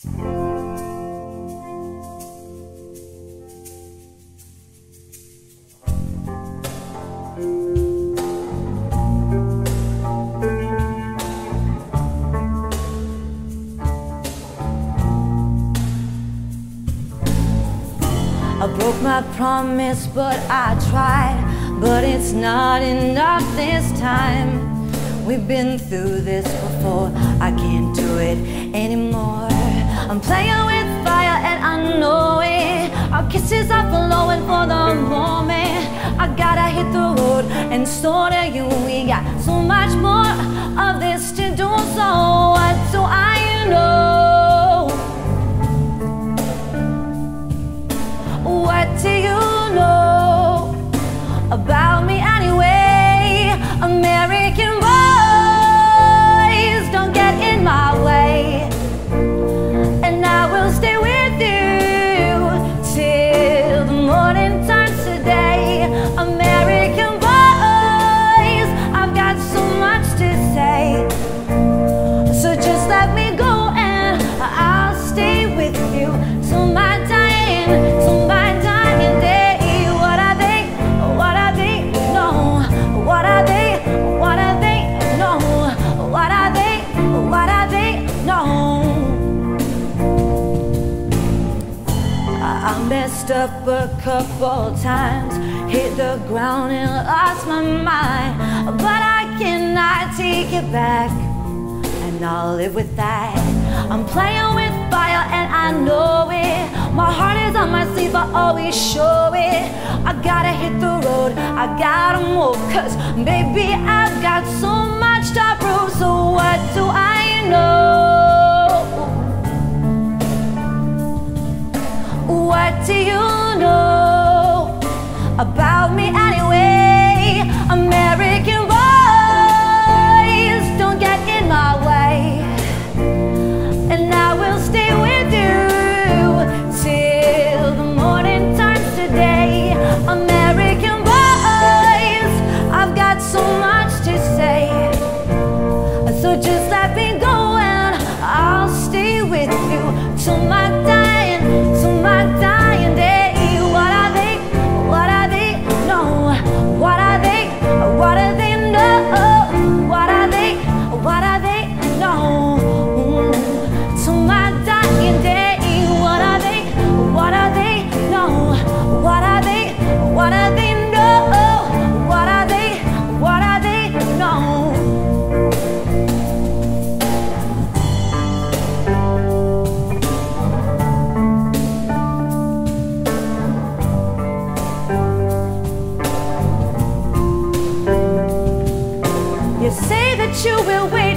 I broke my promise, but I tried. But it's not enough this time. We've been through this before. I can't do it anymore. I'm playing with fire and I know it. Our kisses are flowing for the moment. I gotta hit the road and so do you. We got so much more I messed up a couple times, hit the ground and lost my mind. But I cannot take it back, and I'll live with that. I'm playing with fire and I know it. My heart is on my sleeve, I always show it. I gotta hit the road, I gotta move, cause baby, I've got so much to prove. So, what do I till my time. you will wait.